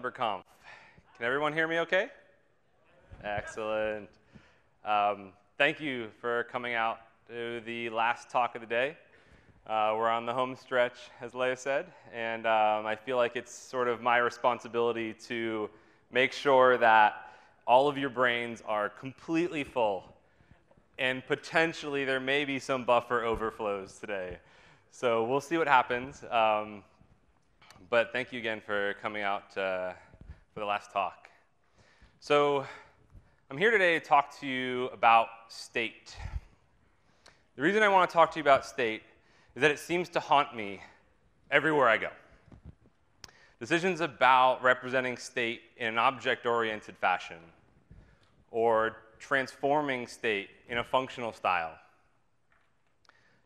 Can everyone hear me okay? Excellent. Um, thank you for coming out to the last talk of the day. Uh, we're on the home stretch, as Leah said, and um, I feel like it's sort of my responsibility to make sure that all of your brains are completely full, and potentially there may be some buffer overflows today. So we'll see what happens. Um, but thank you again for coming out uh, for the last talk. So I'm here today to talk to you about state. The reason I want to talk to you about state is that it seems to haunt me everywhere I go. Decisions about representing state in an object oriented fashion or transforming state in a functional style.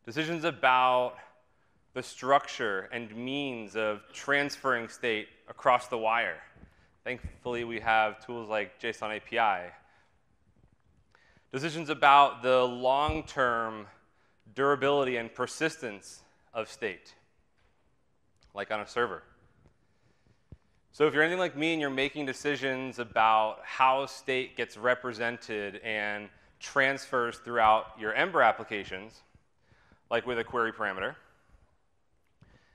Decisions about the structure and means of transferring state across the wire. Thankfully, we have tools like JSON API. Decisions about the long term durability and persistence of state, like on a server. So, if you're anything like me and you're making decisions about how state gets represented and transfers throughout your Ember applications, like with a query parameter,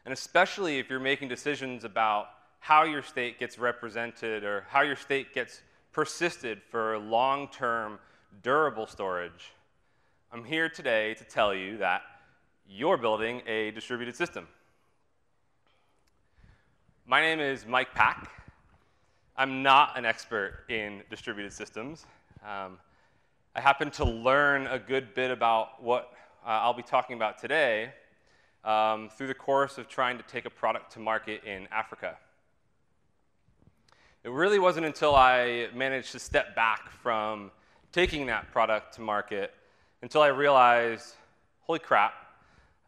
and especially if you're making decisions about how your state gets represented or how your state gets persisted for long term durable storage, I'm here today to tell you that you're building a distributed system. My name is Mike Pack. I'm not an expert in distributed systems. Um, I happen to learn a good bit about what uh, I'll be talking about today um, through the course of trying to take a product to market in Africa. It really wasn't until I managed to step back from taking that product to market until I realized, holy crap,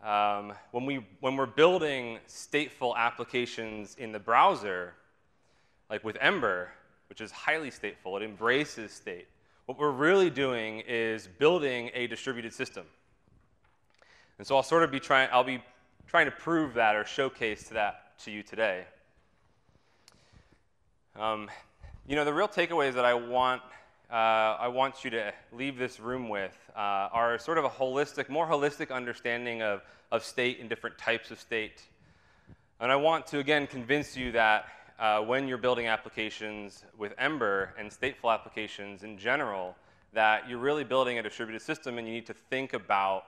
um, when, we, when we're building stateful applications in the browser, like with Ember, which is highly stateful, it embraces state, what we're really doing is building a distributed system. And so I'll sort of be trying, I'll be trying to prove that or showcase that to you today. Um, you know, the real takeaways that I want, uh, I want you to leave this room with uh, are sort of a holistic, more holistic understanding of, of state and different types of state. And I want to, again, convince you that uh, when you're building applications with Ember and stateful applications in general, that you're really building a distributed system and you need to think about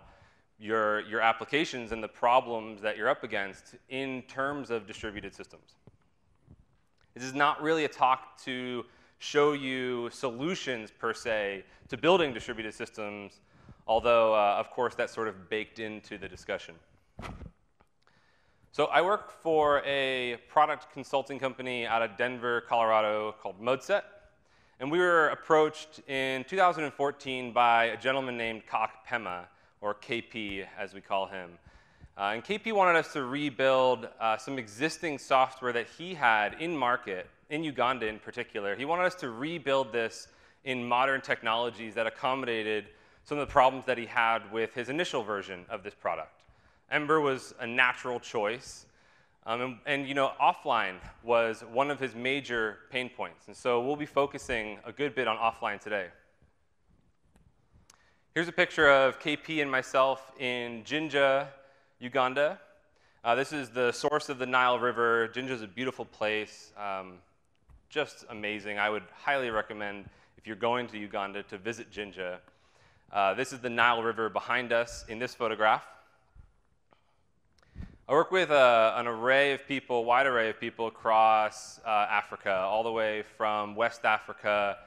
your, your applications and the problems that you're up against in terms of distributed systems. This is not really a talk to show you solutions per se to building distributed systems, although, uh, of course, that's sort of baked into the discussion. So I work for a product consulting company out of Denver, Colorado called Modeset. And we were approached in 2014 by a gentleman named Kak Pema, or KP as we call him. Uh, and KP wanted us to rebuild uh, some existing software that he had in market, in Uganda in particular. He wanted us to rebuild this in modern technologies that accommodated some of the problems that he had with his initial version of this product. Ember was a natural choice. Um, and, and, you know, offline was one of his major pain points. And so we'll be focusing a good bit on offline today. Here's a picture of KP and myself in Jinja, Uganda. Uh, this is the source of the Nile River. Jinja is a beautiful place, um, just amazing. I would highly recommend, if you're going to Uganda, to visit Jinja. Uh, this is the Nile River behind us in this photograph. I work with uh, an array of people, wide array of people across uh, Africa, all the way from West Africa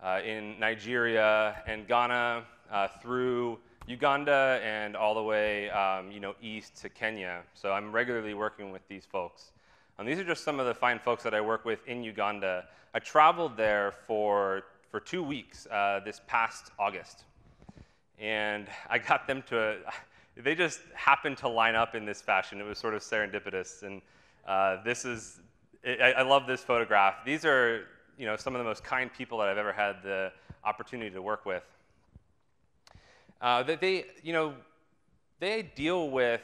uh, in Nigeria and Ghana, uh, through Uganda and all the way um, you know, east to Kenya. So I'm regularly working with these folks. Um, these are just some of the fine folks that I work with in Uganda. I traveled there for, for two weeks uh, this past August. And I got them to, they just happened to line up in this fashion. It was sort of serendipitous. And uh, this is, I, I love this photograph. These are you know, some of the most kind people that I've ever had the opportunity to work with uh, that they, you know, they deal with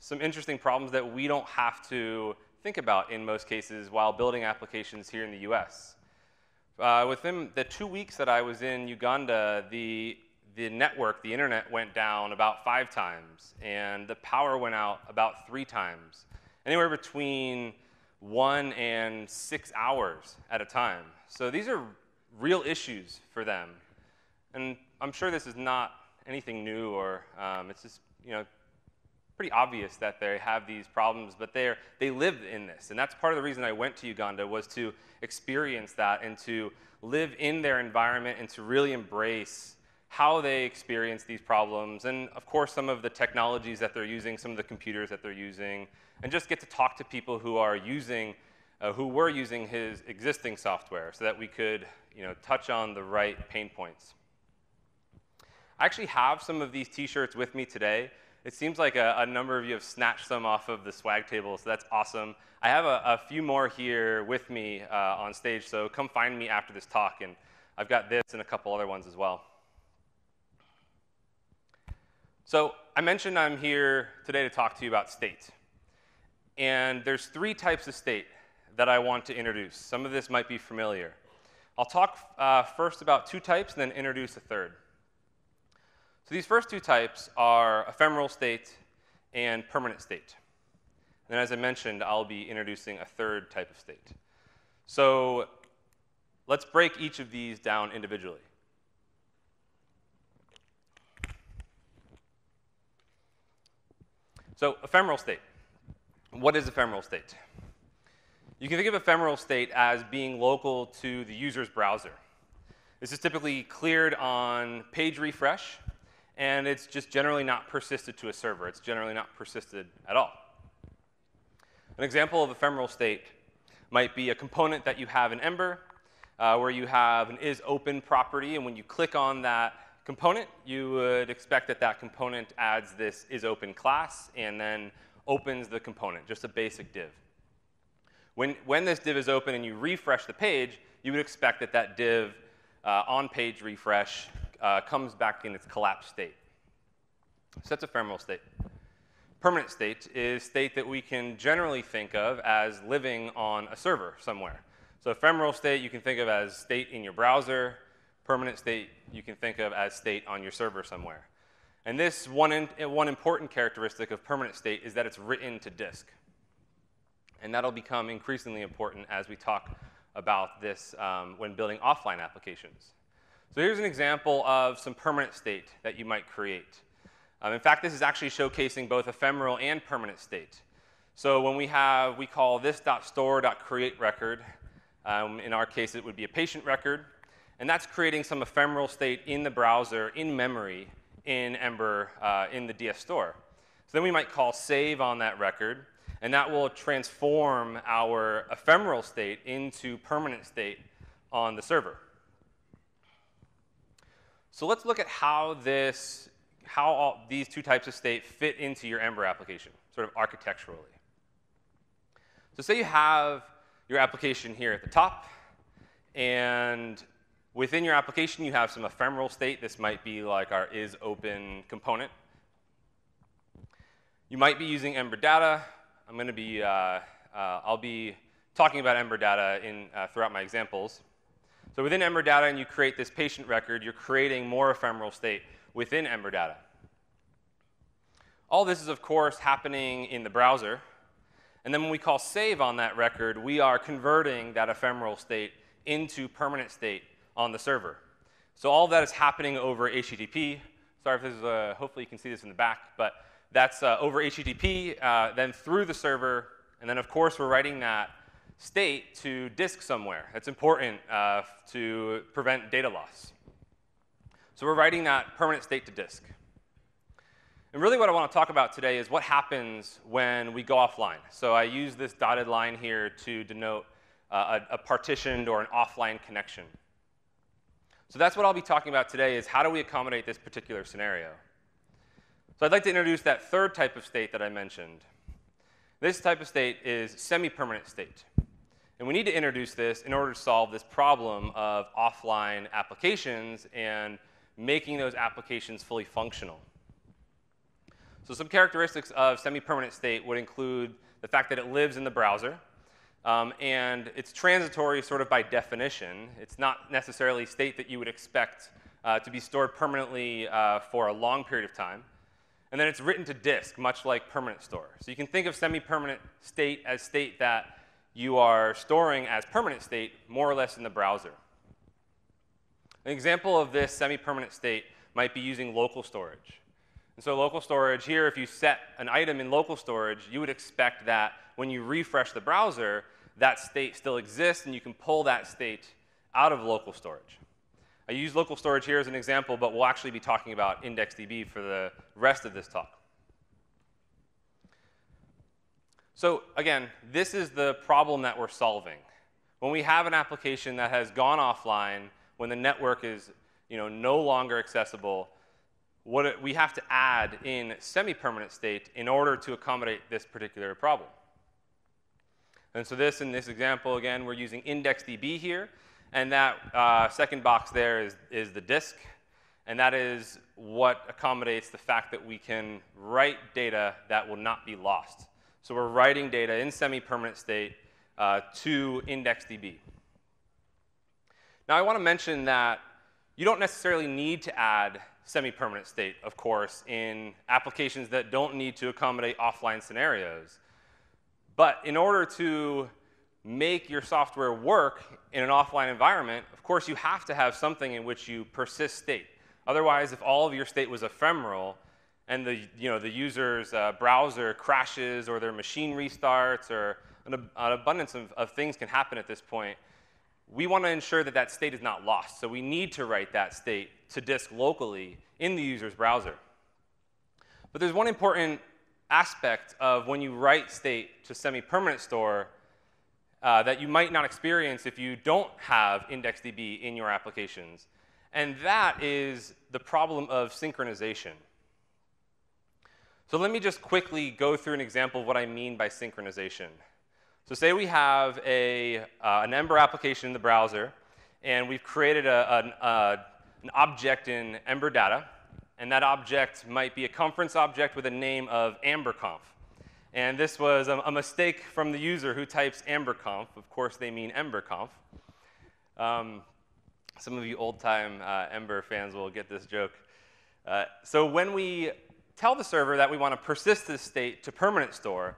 some interesting problems that we don't have to think about in most cases while building applications here in the US. Uh, within the two weeks that I was in Uganda, the, the network, the internet went down about five times, and the power went out about three times, anywhere between one and six hours at a time. So these are real issues for them. And I'm sure this is not anything new or um, it's just, you know, pretty obvious that they have these problems, but they they live in this. And that's part of the reason I went to Uganda was to experience that and to live in their environment and to really embrace how they experience these problems and of course some of the technologies that they're using, some of the computers that they're using, and just get to talk to people who are using, uh, who were using his existing software so that we could you know, touch on the right pain points. I actually have some of these t-shirts with me today. It seems like a, a, number of you have snatched some off of the swag table, so that's awesome. I have a, a few more here with me uh, on stage, so come find me after this talk, and I've got this and a couple other ones as well. So I mentioned I'm here today to talk to you about state. And there's three types of state that I want to introduce. Some of this might be familiar. I'll talk uh, first about two types and then introduce a third. So these first two types are ephemeral state and permanent state. And as I mentioned, I'll be introducing a third type of state. So let's break each of these down individually. So ephemeral state. What is ephemeral state? You can think of ephemeral state as being local to the user's browser. This is typically cleared on page refresh, and it's just generally not persisted to a server. It's generally not persisted at all. An example of ephemeral state might be a component that you have in Ember, uh, where you have an is open property, and when you click on that component, you would expect that that component adds this is open class and then opens the component, just a basic div. When, when this div is open and you refresh the page, you would expect that that div uh, on page refresh uh, comes back in its collapsed state. So that's ephemeral state. Permanent state is state that we can generally think of as living on a server somewhere. So ephemeral state you can think of as state in your browser. Permanent state you can think of as state on your server somewhere. And this one, in, one important characteristic of permanent state is that it's written to disk. And that'll become increasingly important as we talk about this um, when building offline applications. So here's an example of some permanent state that you might create. Um, in fact, this is actually showcasing both ephemeral and permanent state. So when we have, we call this record. Um, in our case, it would be a patient record. And that's creating some ephemeral state in the browser, in memory, in Ember, uh, in the DS store. So then we might call save on that record, and that will transform our ephemeral state into permanent state on the server. So let's look at how this, how all these two types of state fit into your Ember application, sort of architecturally. So say you have your application here at the top, and within your application you have some ephemeral state. This might be like our is open component. You might be using Ember data. I'm going to be, uh, uh, I'll be talking about Ember data in, uh, throughout my examples. So within Ember data, and you create this patient record, you're creating more ephemeral state within Ember data. All this is, of course, happening in the browser. And then when we call save on that record, we are converting that ephemeral state into permanent state on the server. So all that is happening over HTTP. Sorry if this is, uh, hopefully you can see this in the back, but that's uh, over HTTP, uh, then through the server, and then of course we're writing that state to disk somewhere. That's important uh, to prevent data loss. So we're writing that permanent state to disk. And really what I want to talk about today is what happens when we go offline. So I use this dotted line here to denote uh, a, a partitioned or an offline connection. So that's what I'll be talking about today is how do we accommodate this particular scenario. So I'd like to introduce that third type of state that I mentioned. This type of state is semi-permanent state. And we need to introduce this in order to solve this problem of offline applications and making those applications fully functional. So some characteristics of semi-permanent state would include the fact that it lives in the browser, um, and it's transitory sort of by definition. It's not necessarily state that you would expect uh, to be stored permanently uh, for a long period of time. And then it's written to disk, much like permanent store. So you can think of semi-permanent state as state that you are storing as permanent state more or less in the browser. An example of this semi-permanent state might be using local storage. And so local storage here, if you set an item in local storage, you would expect that when you refresh the browser, that state still exists and you can pull that state out of local storage. I use local storage here as an example, but we'll actually be talking about IndexedDB for the rest of this talk. So again, this is the problem that we're solving. When we have an application that has gone offline, when the network is you know, no longer accessible, what we have to add in semi-permanent state in order to accommodate this particular problem. And so this, in this example, again, we're using IndexedDB here. And that uh, second box there is, is the disk. And that is what accommodates the fact that we can write data that will not be lost. So we're writing data in semi-permanent state uh, to IndexedDB. Now I want to mention that you don't necessarily need to add semi-permanent state, of course, in applications that don't need to accommodate offline scenarios. But in order to make your software work in an offline environment, of course, you have to have something in which you persist state. Otherwise, if all of your state was ephemeral and the, you know, the user's uh, browser crashes or their machine restarts or an, an abundance of, of things can happen at this point, we want to ensure that that state is not lost. So we need to write that state to disk locally in the user's browser. But there's one important aspect of when you write state to semi-permanent store uh, that you might not experience if you don't have IndexedDB in your applications. And that is the problem of synchronization. So let me just quickly go through an example of what I mean by synchronization. So say we have a, uh, an Ember application in the browser, and we've created a, a, a, an object in Ember data, and that object might be a conference object with a name of AmberConf. And this was a, a, mistake from the user who types AmberConf. Of course, they mean EmberConf. Um, some of you old-time uh, Ember fans will get this joke. Uh, so when we tell the server that we want to persist this state to permanent store,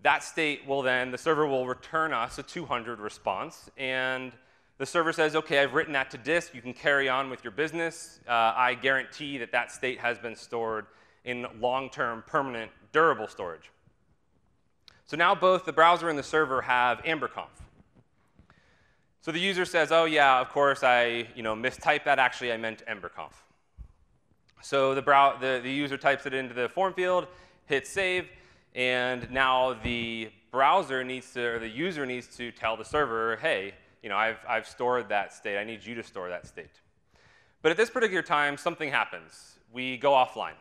that state will then, the server will return us a 200 response. And the server says, OK, I've written that to disk. You can carry on with your business. Uh, I guarantee that that state has been stored in long-term, permanent, durable storage. So now both the browser and the server have AmberConf. So the user says, oh, yeah, of course, I you know, mistyped that. Actually, I meant EmberConf. So the, the, the user types it into the form field, hits save, and now the browser needs to, or the user needs to tell the server, hey, you know, I've, I've stored that state. I need you to store that state. But at this particular time, something happens. We go offline.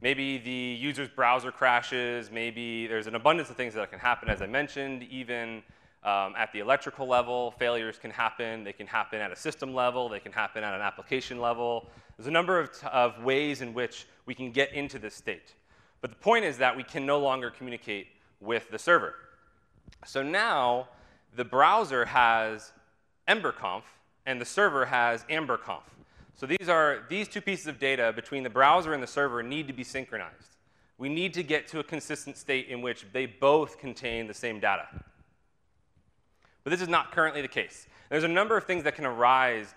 Maybe the user's browser crashes. Maybe there's an abundance of things that can happen, as I mentioned, even um, at the electrical level. Failures can happen. They can happen at a system level. They can happen at an application level. There's a number of, of ways in which we can get into this state. But the point is that we can no longer communicate with the server. So now the browser has EmberConf, and the server has AmberConf. So these are these two pieces of data between the browser and the server need to be synchronized. We need to get to a consistent state in which they both contain the same data. But this is not currently the case. There's a number of things that can arise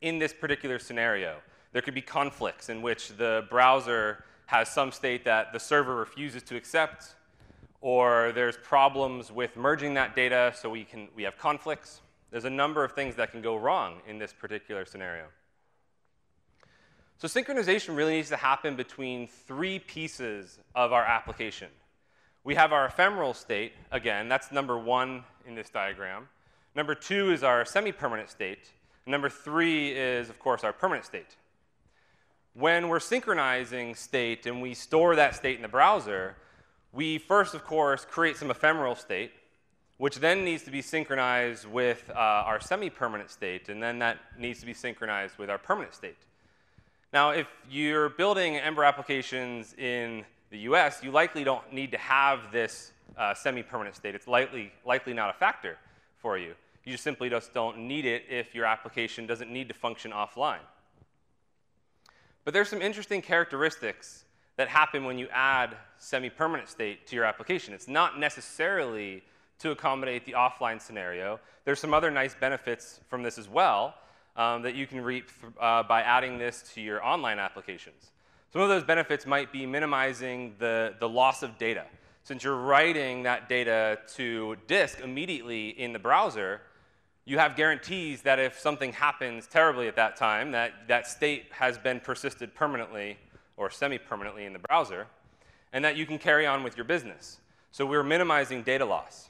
in this particular scenario. There could be conflicts in which the browser has some state that the server refuses to accept, or there's problems with merging that data so we, can, we have conflicts. There's a number of things that can go wrong in this particular scenario. So synchronization really needs to happen between three pieces of our application. We have our ephemeral state, again, that's number one in this diagram. Number two is our semi-permanent state. Number three is, of course, our permanent state. When we're synchronizing state and we store that state in the browser, we first, of course, create some ephemeral state, which then needs to be synchronized with uh, our semi-permanent state, and then that needs to be synchronized with our permanent state. Now, if you're building Ember applications in the US, you likely don't need to have this uh, semi-permanent state. It's likely, likely not a factor for you. You just simply just don't need it if your application doesn't need to function offline. But there's some interesting characteristics that happen when you add semi-permanent state to your application. It's not necessarily to accommodate the offline scenario. There's some other nice benefits from this as well um, that you can reap uh, by adding this to your online applications. Some of those benefits might be minimizing the, the loss of data. Since you're writing that data to disk immediately in the browser, you have guarantees that if something happens terribly at that time, that that state has been persisted permanently or semi-permanently in the browser, and that you can carry on with your business. So we're minimizing data loss.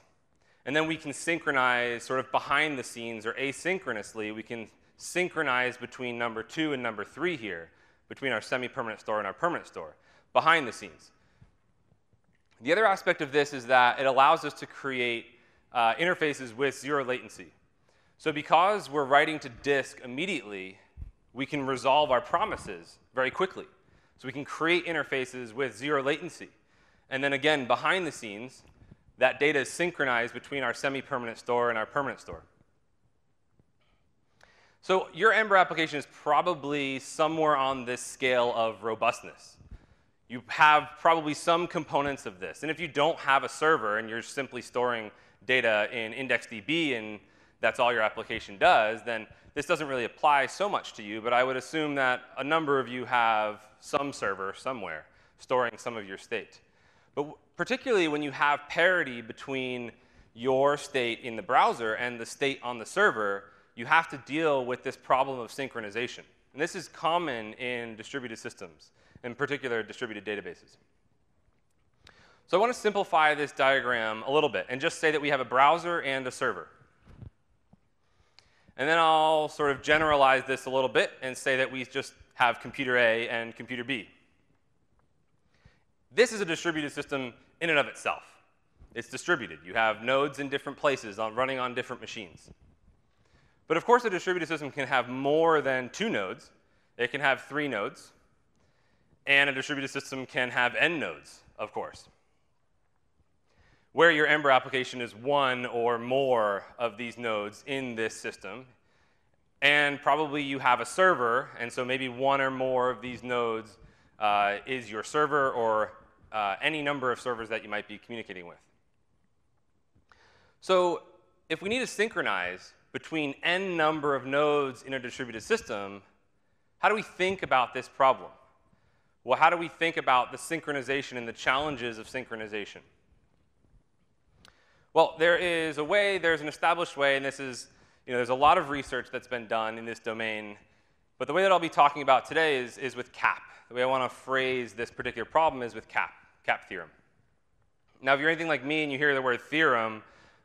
And then we can synchronize sort of behind the scenes or asynchronously, we can synchronize between number two and number three here, between our semi-permanent store and our permanent store, behind the scenes. The other aspect of this is that it allows us to create uh, interfaces with zero latency. So because we're writing to disk immediately, we can resolve our promises very quickly. So we can create interfaces with zero latency. And then again, behind the scenes, that data is synchronized between our semi-permanent store and our permanent store. So your Ember application is probably somewhere on this scale of robustness. You have probably some components of this. And if you don't have a server and you're simply storing data in IndexedDB and that's all your application does, then this doesn't really apply so much to you, but I would assume that a number of you have some server somewhere storing some of your state. But particularly when you have parity between your state in the browser and the state on the server, you have to deal with this problem of synchronization. And this is common in distributed systems, in particular distributed databases. So I want to simplify this diagram a little bit and just say that we have a browser and a server. And then I'll sort of generalize this a little bit and say that we just have computer A and computer B. This is a distributed system in and of itself. It's distributed. You have nodes in different places on, running on different machines. But of course, a distributed system can have more than two nodes. It can have three nodes. And a distributed system can have n nodes, of course. Where your Ember application is one or more of these nodes in this system, and probably you have a server, and so maybe one or more of these nodes uh, is your server or uh, any number of servers that you might be communicating with. So if we need to synchronize between n number of nodes in a distributed system, how do we think about this problem? Well, how do we think about the synchronization and the challenges of synchronization? Well, there is a way, there's an established way, and this is, you know, there's a lot of research that's been done in this domain. But the way that I'll be talking about today is, is with CAP. The way I want to phrase this particular problem is with CAP. CAP theorem. Now, if you're anything like me and you hear the word theorem,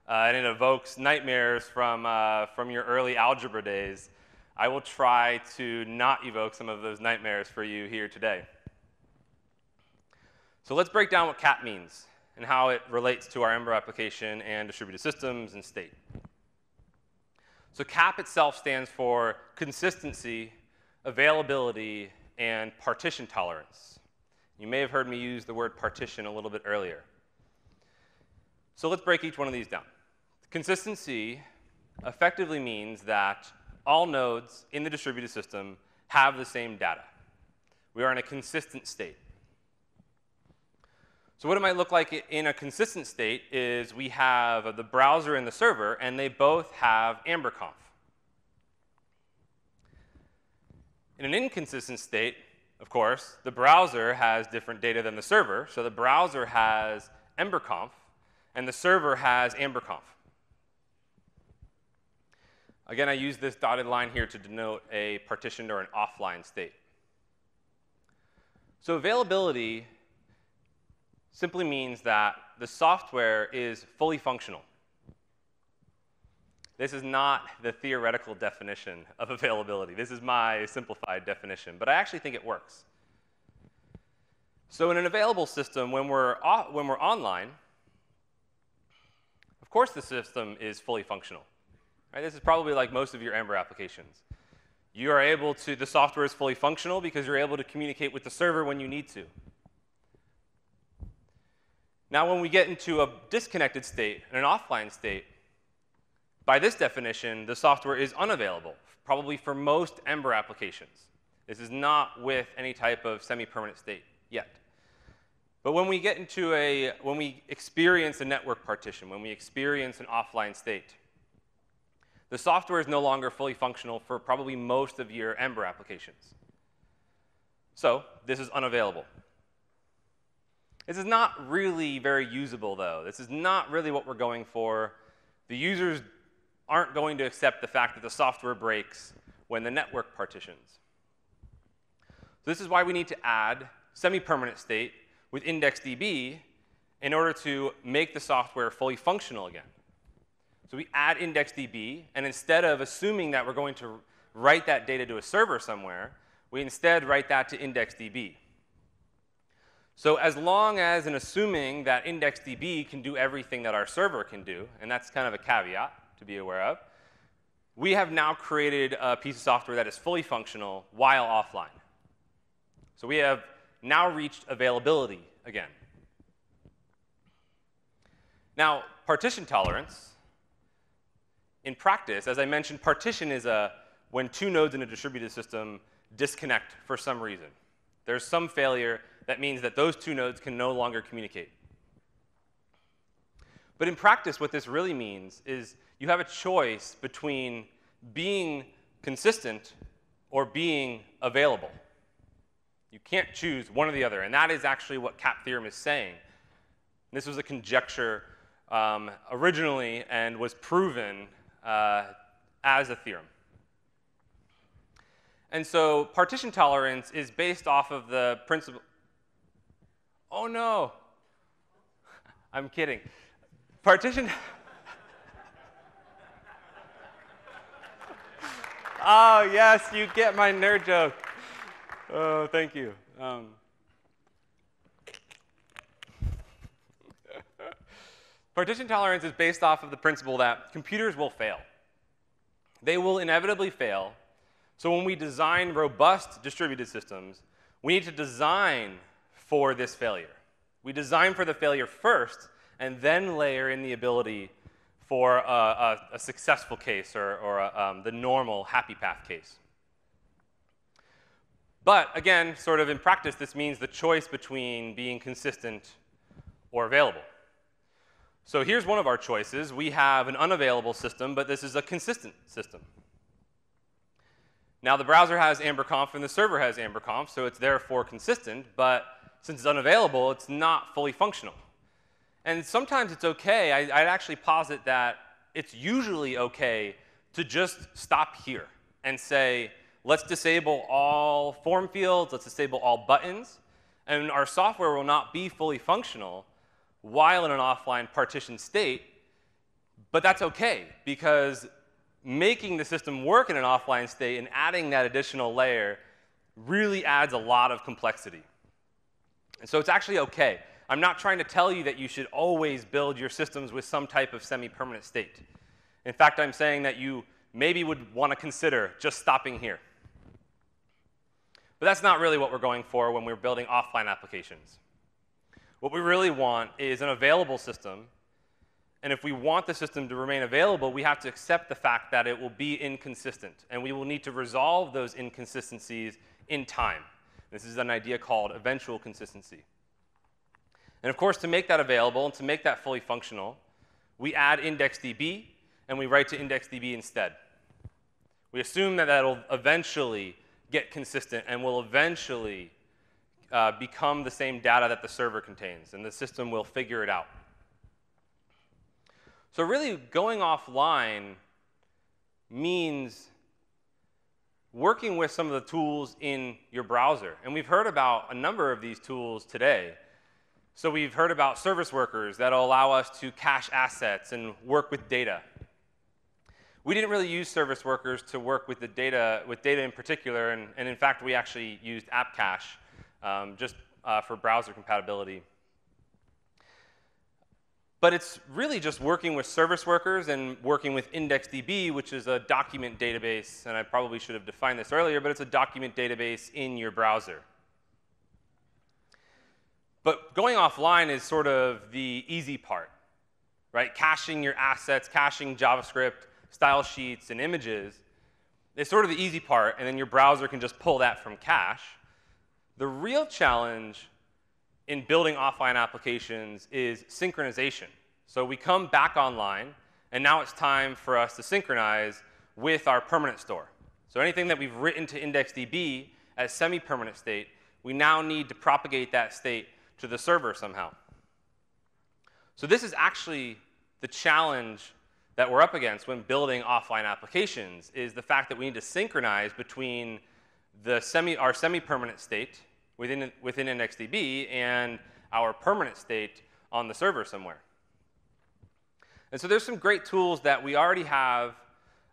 uh, and it evokes nightmares from, uh, from your early algebra days, I will try to not evoke some of those nightmares for you here today. So let's break down what CAP means and how it relates to our Ember application and distributed systems and state. So CAP itself stands for consistency, availability, and partition tolerance. You may have heard me use the word partition a little bit earlier. So let's break each one of these down. Consistency effectively means that all nodes in the distributed system have the same data. We are in a consistent state. So what it might look like in a consistent state is we have the browser and the server, and they both have AmberConf. In an inconsistent state, of course, the browser has different data than the server. So the browser has EmberConf, and the server has AmberConf. Again, I use this dotted line here to denote a partitioned or an offline state. So availability simply means that the software is fully functional. This is not the theoretical definition of availability. This is my simplified definition, but I actually think it works. So in an available system, when we're, when we're online, of course the system is fully functional. Right? This is probably like most of your Ember applications. You are able to, the software is fully functional because you're able to communicate with the server when you need to. Now, when we get into a disconnected state, an offline state, by this definition, the software is unavailable, probably for most Ember applications. This is not with any type of semi-permanent state yet. But when we get into a, when we experience a network partition, when we experience an offline state, the software is no longer fully functional for probably most of your Ember applications. So this is unavailable. This is not really very usable, though. This is not really what we're going for. The users aren't going to accept the fact that the software breaks when the network partitions. So this is why we need to add semi-permanent state with IndexedDB in order to make the software fully functional again. So we add IndexedDB, and instead of assuming that we're going to write that data to a server somewhere, we instead write that to IndexedDB. So as long as and assuming that IndexedDB can do everything that our server can do, and that's kind of a caveat to be aware of, we have now created a piece of software that is fully functional while offline. So we have now reached availability again. Now, partition tolerance, in practice, as I mentioned, partition is a when two nodes in a distributed system disconnect for some reason. There's some failure that means that those two nodes can no longer communicate. But in practice, what this really means is you have a choice between being consistent or being available. You can't choose one or the other, and that is actually what CAP theorem is saying. This was a conjecture um, originally and was proven uh, as a theorem. And so partition tolerance is based off of the principle. Oh no, I'm kidding. Partition. oh, yes, you get my nerd joke. Oh, thank you. Um, partition tolerance is based off of the principle that computers will fail. They will inevitably fail. So when we design robust distributed systems, we need to design for this failure. We design for the failure first and then layer in the ability for a, a, a successful case or, or a, um, the normal happy path case. But again, sort of in practice, this means the choice between being consistent or available. So here's one of our choices. We have an unavailable system, but this is a consistent system. Now the browser has AmberConf and the server has AmberConf, so it's therefore consistent, but since it's unavailable, it's not fully functional. And sometimes it's okay. I, would actually posit that it's usually okay to just stop here and say, let's disable all form fields, let's disable all buttons, and our software will not be fully functional while in an offline partition state. But that's okay, because making the system work in an offline state and adding that additional layer really adds a lot of complexity. And so it's actually okay. I'm not trying to tell you that you should always build your systems with some type of semi-permanent state. In fact, I'm saying that you maybe would want to consider just stopping here. But that's not really what we're going for when we're building offline applications. What we really want is an available system. And if we want the system to remain available, we have to accept the fact that it will be inconsistent. And we will need to resolve those inconsistencies in time. This is an idea called eventual consistency. And of course, to make that available and to make that fully functional, we add IndexedDB and we write to IndexedDB instead. We assume that that'll eventually get consistent and will eventually uh, become the same data that the server contains, and the system will figure it out. So, really, going offline means working with some of the tools in your browser. And we've heard about a number of these tools today. So we've heard about service workers that'll allow us to cache assets and work with data. We didn't really use service workers to work with the data, with data in particular, and, and in fact, we actually used app cache um, just uh, for browser compatibility. But it's really just working with service workers and working with IndexedDB, which is a document database, and I probably should have defined this earlier, but it's a document database in your browser. But going offline is sort of the easy part, right? Caching your assets, caching JavaScript, style sheets, and images is sort of the easy part, and then your browser can just pull that from cache. The real challenge in building offline applications is synchronization. So we come back online, and now it's time for us to synchronize with our permanent store. So anything that we've written to IndexedDB as semi-permanent state, we now need to propagate that state to the server somehow. So this is actually the challenge that we're up against when building offline applications is the fact that we need to synchronize between the semi, our semi-permanent state within, within IndexedDB and our permanent state on the server somewhere. And so there's some great tools that we already have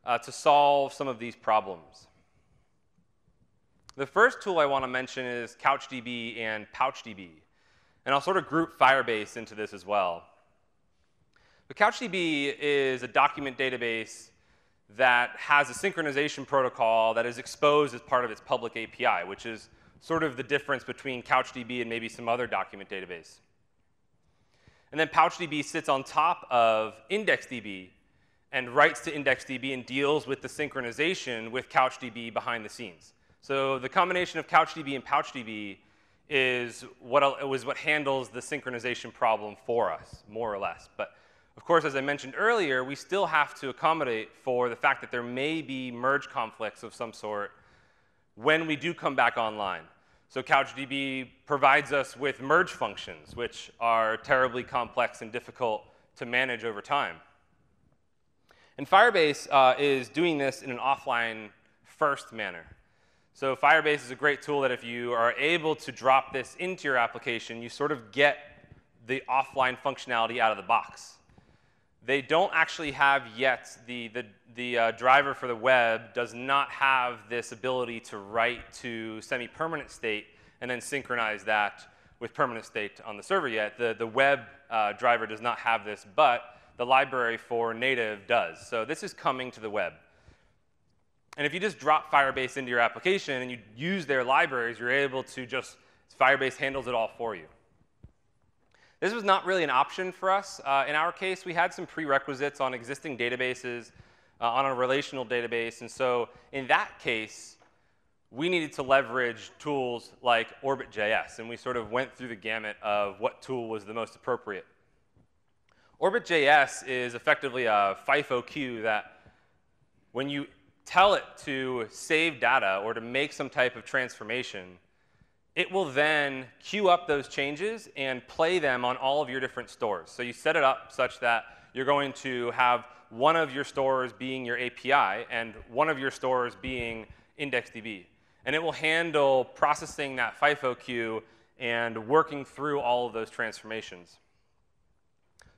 uh, to solve some of these problems. The first tool I want to mention is CouchDB and PouchDB. And I'll sort of group Firebase into this as well. But CouchDB is a document database that has a synchronization protocol that is exposed as part of its public API, which is sort of the difference between CouchDB and maybe some other document database. And then PouchDB sits on top of IndexedDB and writes to IndexedDB and deals with the synchronization with CouchDB behind the scenes. So the combination of CouchDB and PouchDB is what, was what handles the synchronization problem for us, more or less. But of course, as I mentioned earlier, we still have to accommodate for the fact that there may be merge conflicts of some sort when we do come back online. So CouchDB provides us with merge functions, which are terribly complex and difficult to manage over time. And Firebase uh, is doing this in an offline first manner. So Firebase is a great tool that if you are able to drop this into your application, you sort of get the offline functionality out of the box. They don't actually have yet the, the the uh, driver for the web does not have this ability to write to semi-permanent state and then synchronize that with permanent state on the server yet. The, the web uh, driver does not have this, but the library for native does. So this is coming to the web. And if you just drop Firebase into your application and you use their libraries, you're able to just, Firebase handles it all for you. This was not really an option for us. Uh, in our case, we had some prerequisites on existing databases uh, on a relational database. And so in that case, we needed to leverage tools like Orbit.js, and we sort of went through the gamut of what tool was the most appropriate. Orbit.js is effectively a FIFO queue that when you tell it to save data or to make some type of transformation, it will then queue up those changes and play them on all of your different stores. So you set it up such that you're going to have one of your stores being your API and one of your stores being IndexedDB. And it will handle processing that FIFO queue and working through all of those transformations.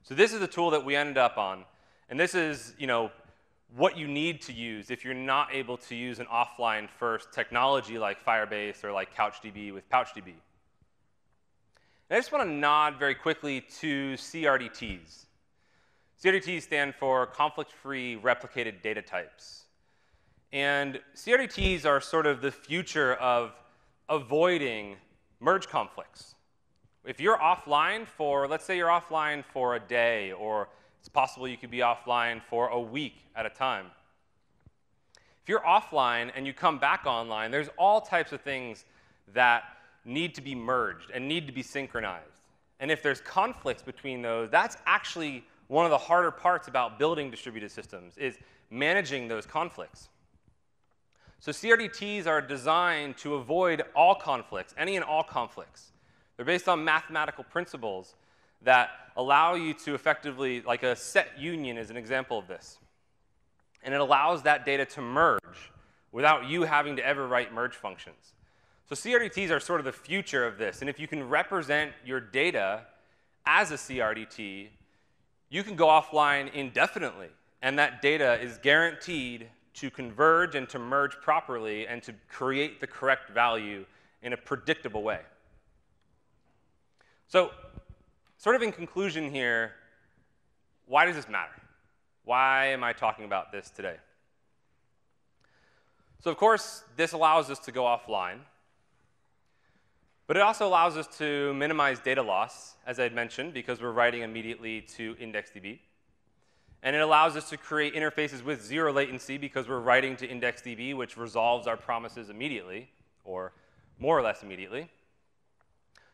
So this is the tool that we ended up on. And this is, you know, what you need to use if you're not able to use an offline first technology like Firebase or like CouchDB with PouchDB. And I just want to nod very quickly to CRDTs. CRDTs stand for conflict-free replicated data types. And CRDTs are sort of the future of avoiding merge conflicts. If you're offline for, let's say you're offline for a day, or it's possible you could be offline for a week at a time. If you're offline and you come back online, there's all types of things that need to be merged and need to be synchronized. And if there's conflicts between those, that's actually one of the harder parts about building distributed systems is managing those conflicts. So CRDTs are designed to avoid all conflicts, any and all conflicts. They're based on mathematical principles that allow you to effectively, like a set union is an example of this. And it allows that data to merge without you having to ever write merge functions. So CRDTs are sort of the future of this. And if you can represent your data as a CRDT, you can go offline indefinitely, and that data is guaranteed to converge and to merge properly and to create the correct value in a predictable way. So, sort of in conclusion here, why does this matter? Why am I talking about this today? So, of course, this allows us to go offline. But it also allows us to minimize data loss, as I had mentioned, because we're writing immediately to IndexedDB. And it allows us to create interfaces with zero latency because we're writing to IndexedDB, which resolves our promises immediately, or more or less immediately.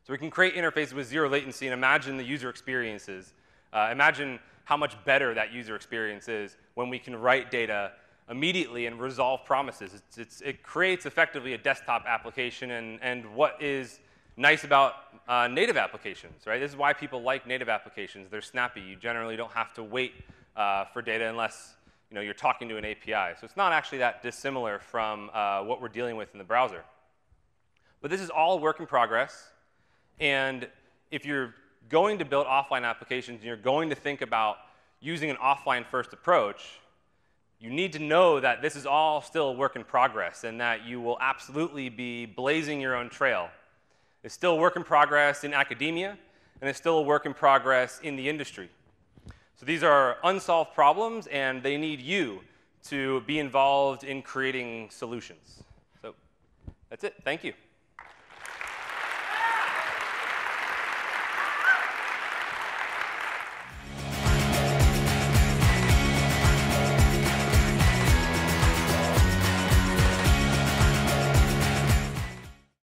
So we can create interfaces with zero latency and imagine the user experiences. Uh, imagine how much better that user experience is when we can write data immediately and resolve promises. It's, it's, it creates effectively a desktop application, and, and what is nice about uh, native applications, right? This is why people like native applications. They're snappy. You generally don't have to wait uh, for data unless you know, you're talking to an API. So it's not actually that dissimilar from uh, what we're dealing with in the browser. But this is all work in progress. And if you're going to build offline applications and you're going to think about using an offline first approach, you need to know that this is all still a work in progress and that you will absolutely be blazing your own trail. It's still a work in progress in academia, and it's still a work in progress in the industry. So these are unsolved problems, and they need you to be involved in creating solutions. So that's it. Thank you.